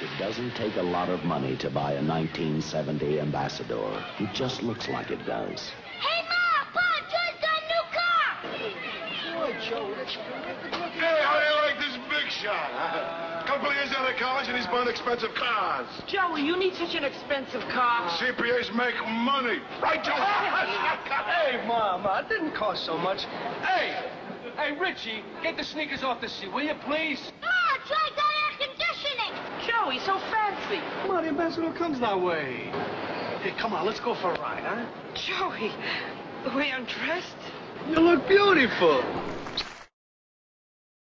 It doesn't take a lot of money to buy a 1970 Ambassador. It just looks like it does. Hey, Ma! Pa! Joe's got a new car! Boy, Joe, that's terrific. Look Hey, how do you like this big shot? Couple of years out of college and he's buying expensive cars. Joey, you need such an expensive car. CPAs make money. Right, Joe? Hey, Mom, uh, it didn't cost so much. Hey! Hey, Richie, get the sneakers off the seat, will you, please? Ma! Joe got air conditioning! Joey, so fancy. Come on, the ambassador comes that way. Hey, come on, let's go for a ride, huh? Joey, the way I'm dressed. You look beautiful.